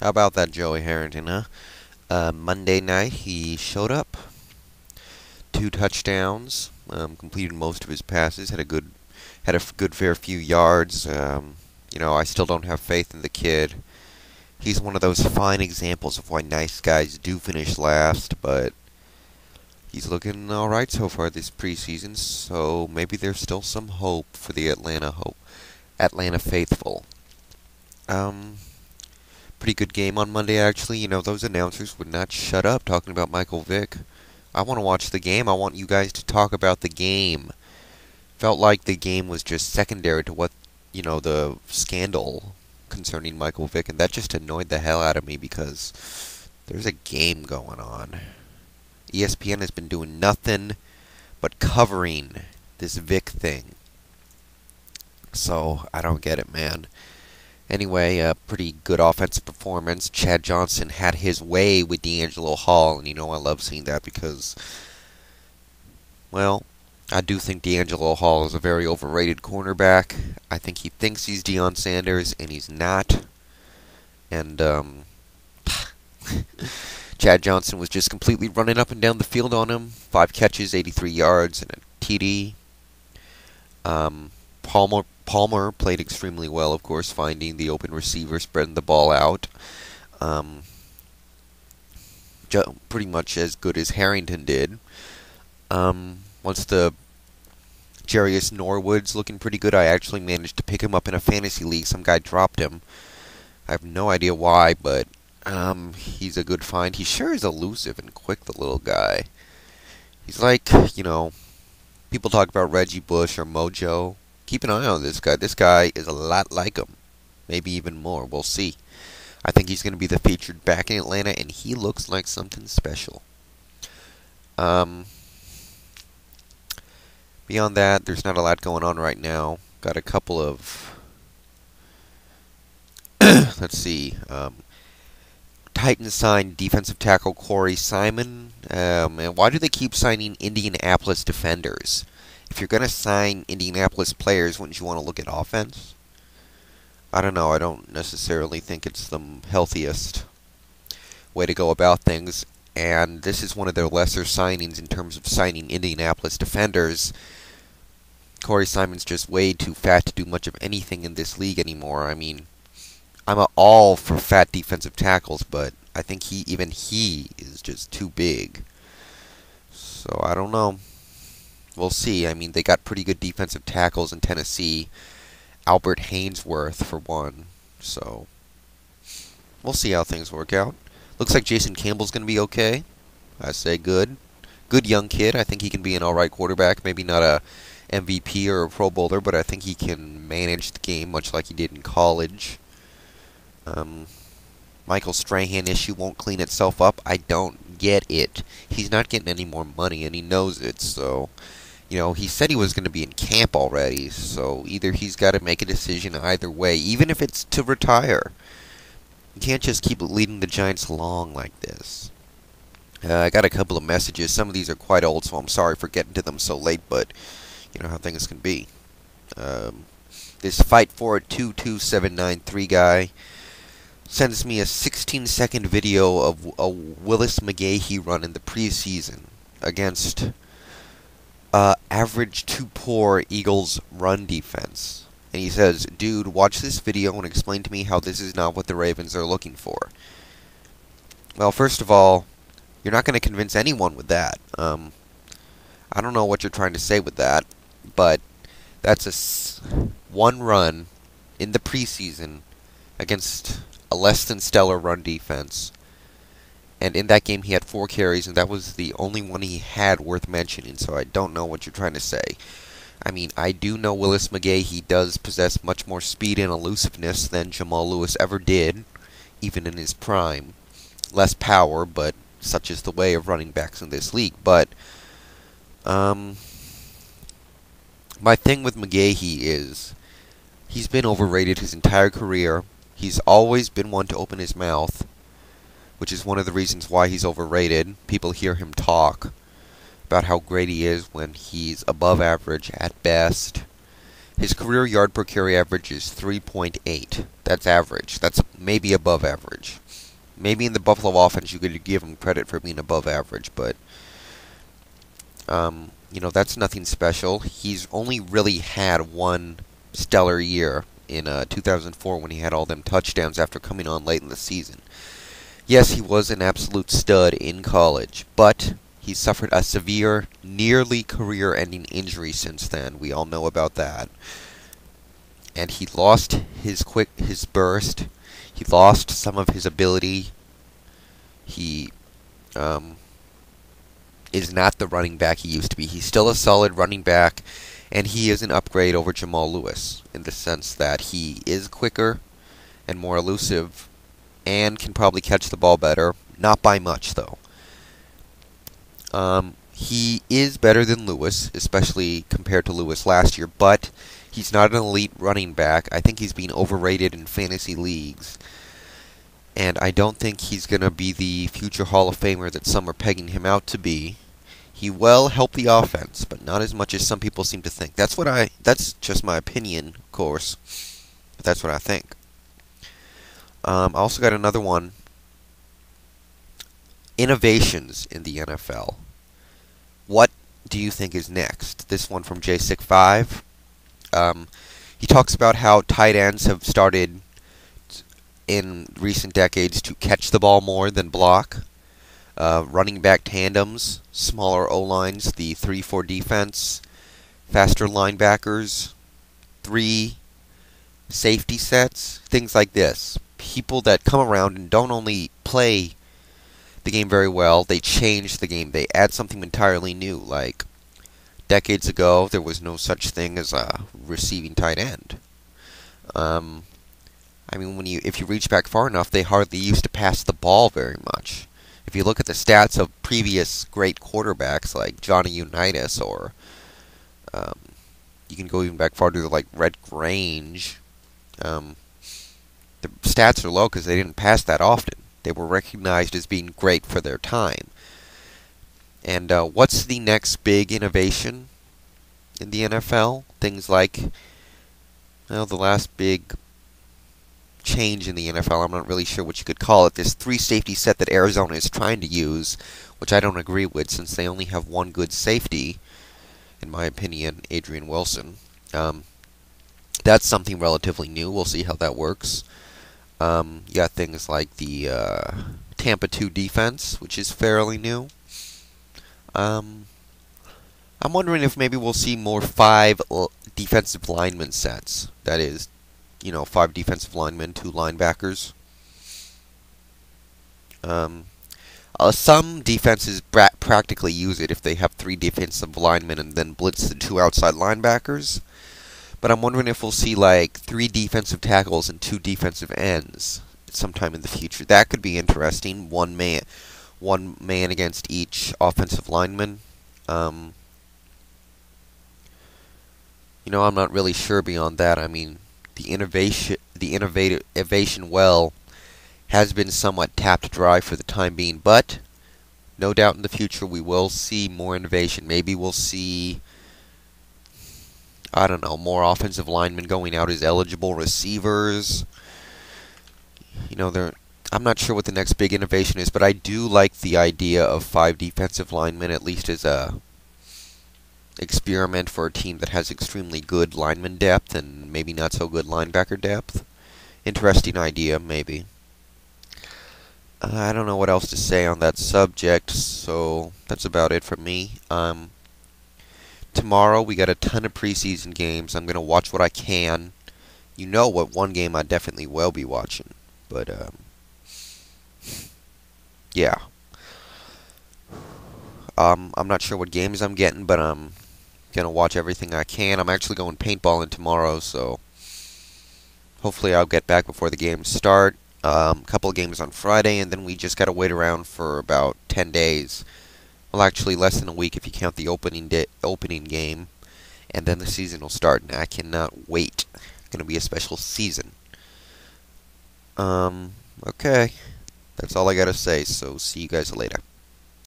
How about that, Joey Harrington, huh? Uh, Monday night, he showed up. Two touchdowns, um, completed most of his passes, had a good, had a good fair few yards. Um, you know, I still don't have faith in the kid. He's one of those fine examples of why nice guys do finish last, but he's looking all right so far this preseason. So maybe there's still some hope for the Atlanta hope, Atlanta faithful. Um, pretty good game on Monday, actually. You know, those announcers would not shut up talking about Michael Vick. I want to watch the game. I want you guys to talk about the game. Felt like the game was just secondary to what, you know, the scandal concerning Michael Vick, and that just annoyed the hell out of me because there's a game going on. ESPN has been doing nothing but covering this Vick thing. So, I don't get it, man. Anyway, a pretty good offensive performance. Chad Johnson had his way with DeAngelo Hall, and you know I love seeing that because, well, I do think DeAngelo Hall is a very overrated cornerback. I think he thinks he's Deion Sanders, and he's not. And, um, Chad Johnson was just completely running up and down the field on him. Five catches, 83 yards, and a TD. Um, Palmer Palmer played extremely well, of course, finding the open receiver, spreading the ball out. Um, pretty much as good as Harrington did. Um, once the Jerious Norwood's looking pretty good, I actually managed to pick him up in a fantasy league. Some guy dropped him. I have no idea why, but um, he's a good find. He sure is elusive and quick, the little guy. He's like, you know, people talk about Reggie Bush or Mojo keep an eye on this guy. This guy is a lot like him. Maybe even more. We'll see. I think he's going to be the featured back in Atlanta, and he looks like something special. Um, beyond that, there's not a lot going on right now. Got a couple of. let's see. Um, Titans signed defensive tackle Corey Simon. Um, and why do they keep signing Indianapolis defenders? If you're going to sign Indianapolis players, wouldn't you want to look at offense? I don't know. I don't necessarily think it's the healthiest way to go about things. And this is one of their lesser signings in terms of signing Indianapolis defenders. Corey Simon's just way too fat to do much of anything in this league anymore. I mean, I'm all for fat defensive tackles, but I think he even he is just too big. So I don't know we'll see. I mean, they got pretty good defensive tackles in Tennessee. Albert Haynesworth for one. So, we'll see how things work out. Looks like Jason Campbell's going to be okay. I say good. Good young kid. I think he can be an alright quarterback. Maybe not a MVP or a Pro Bowler, but I think he can manage the game much like he did in college. Um, Michael Strahan issue won't clean itself up. I don't get it. He's not getting any more money, and he knows it, so you know, he said he was going to be in camp already, so either he's got to make a decision either way, even if it's to retire. You can't just keep leading the Giants along like this. Uh, I got a couple of messages. Some of these are quite old, so I'm sorry for getting to them so late, but you know how things can be. Um, this Fight for a 22793 guy sends me a 16 second video of a Willis McGahee run in the preseason against uh, average to poor Eagles run defense. And he says, dude, watch this video and explain to me how this is not what the Ravens are looking for. Well, first of all, you're not going to convince anyone with that. Um, I don't know what you're trying to say with that, but that's a s- one run in the preseason against a less than stellar run defense and in that game, he had four carries, and that was the only one he had worth mentioning. So I don't know what you're trying to say. I mean, I do know Willis McGahee. He does possess much more speed and elusiveness than Jamal Lewis ever did, even in his prime. Less power, but such is the way of running backs in this league. But um, my thing with McGahee is he's been overrated his entire career. He's always been one to open his mouth which is one of the reasons why he's overrated. People hear him talk about how great he is when he's above average at best. His career yard per carry average is 3.8. That's average. That's maybe above average. maybe in the Buffalo offense you could give him credit for being above average, but um, you know that's nothing special. He's only really had one stellar year in uh, 2004 when he had all them touchdowns after coming on late in the season. Yes, he was an absolute stud in college, but he suffered a severe, nearly career-ending injury since then. We all know about that. And he lost his quick his burst. He lost some of his ability. He um, is not the running back he used to be. He's still a solid running back, and he is an upgrade over Jamal Lewis in the sense that he is quicker and more elusive and can probably catch the ball better. Not by much, though. Um, he is better than Lewis, especially compared to Lewis last year, but he's not an elite running back. I think he's being overrated in fantasy leagues. And I don't think he's going to be the future Hall of Famer that some are pegging him out to be. He will help the offense, but not as much as some people seem to think. That's what I that's just my opinion, of course. But that's what I think. Um, I also got another one. Innovations in the NFL. What do you think is next? This one from J65. Um, he talks about how tight ends have started in recent decades to catch the ball more than block. Uh, running back tandems, smaller O lines, the 3 4 defense, faster linebackers, three safety sets, things like this. People that come around and don't only play the game very well, they change the game. They add something entirely new. Like decades ago, there was no such thing as a receiving tight end. Um, I mean, when you if you reach back far enough, they hardly used to pass the ball very much. If you look at the stats of previous great quarterbacks like Johnny Unitas or um, you can go even back farther to like Red Grange, um, the stats are low because they didn't pass that often. They were recognized as being great for their time. And uh, what's the next big innovation in the NFL? Things like, well, the last big change in the NFL. I'm not really sure what you could call it. This three safety set that Arizona is trying to use, which I don't agree with since they only have one good safety, in my opinion, Adrian Wilson. Um, that's something relatively new. We'll see how that works. Um, you got things like the uh, Tampa 2 defense, which is fairly new. Um, I'm wondering if maybe we'll see more five defensive lineman sets. That is, you know, five defensive linemen, two linebackers. Um, uh, some defenses practically use it if they have three defensive linemen and then blitz the two outside linebackers. But I'm wondering if we'll see like three defensive tackles and two defensive ends sometime in the future. That could be interesting. One man, one man against each offensive lineman. Um, you know, I'm not really sure beyond that. I mean, the innovation the innovation well has been somewhat tapped dry for the time being, but no doubt in the future we will see more innovation. Maybe we'll see I don't know, more offensive linemen going out as eligible receivers. You know, they're I'm not sure what the next big innovation is, but I do like the idea of five defensive linemen at least as a experiment for a team that has extremely good lineman depth and maybe not so good linebacker depth. Interesting idea, maybe. Uh, I don't know what else to say on that subject, so that's about it for me. Um, tomorrow we got a ton of preseason games. I'm gonna watch what I can. You know what one game I definitely will be watching, but um, yeah. Um, I'm not sure what games I'm getting, but I'm Gonna watch everything I can. I'm actually going paintballing tomorrow, so hopefully I'll get back before the games start. A um, couple of games on Friday, and then we just gotta wait around for about 10 days. Well, actually, less than a week if you count the opening opening game, and then the season will start. And I cannot wait. It's gonna be a special season. Um. Okay. That's all I gotta say. So see you guys later.